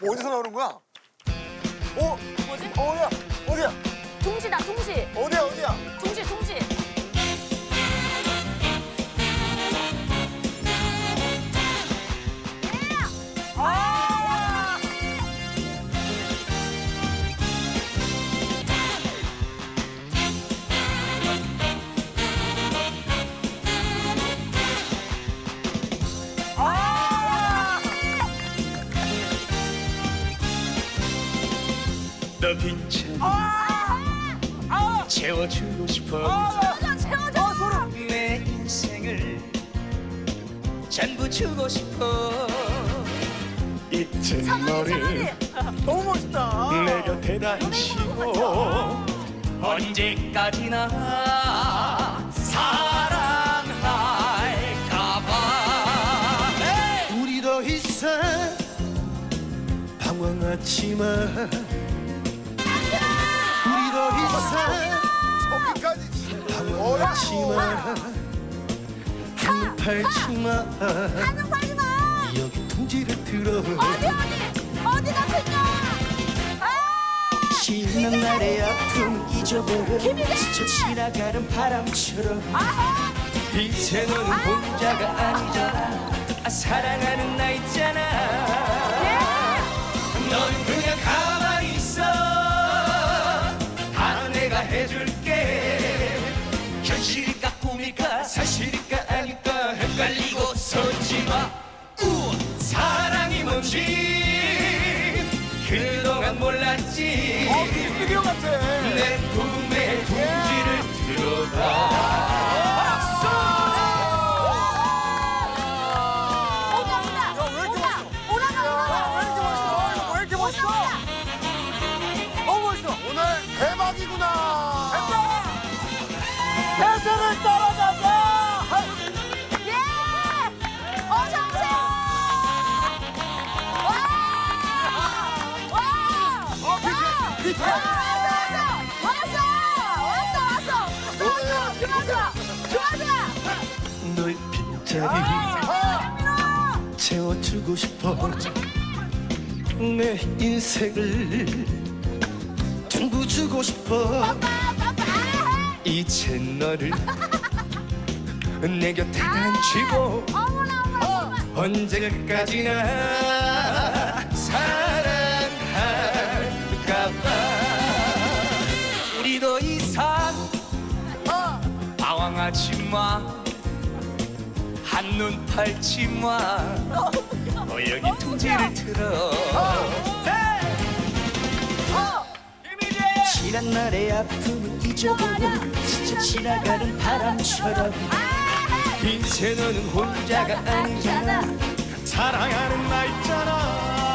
뭐 어디서 나오는 거야? 어? 뭐지? 어디야? 어디야? 둥지다, 둥지. 너 빈찬 채워주고 싶어. 채워줘, 채워줘. 내 인생을 전부 주고 싶어. 이젠 너를 너무 멋있다. 내 곁에 단치고 언제까지나 사랑할까봐. 우리 더 이상 방황하지 마 마 한눈 팔지 마 하는 팔지 마. 여기 통지를 들어 어디, 어디? 어디가 그냐? 아! 지난 날의 아픔 잊어버려! 스쳐 지나가는 바람처럼 아하! 이제 너는 혼자가 아니잖아 아, 사랑하 몰랐지 어, 뮤직비디오 같아. 내 품에 와, 왔어, 왔어! 왔어, 왔어! 좋아, 좋아, 좋아, 좋아! 너의 빈자리 아, 채워주고 싶어 내 인생을 전부 주고 싶어! 이제 너를 내 곁에 어머나! 언제까지나 사랑 방황하지 마. 한눈 팔지 마. 어, 여기 둥지를 틀어. 지난 날의 아픔을 잊어보고 스쳐 지나가는 바람처럼. 이제 너는 혼자가 아니잖아 사랑하는 나 있잖아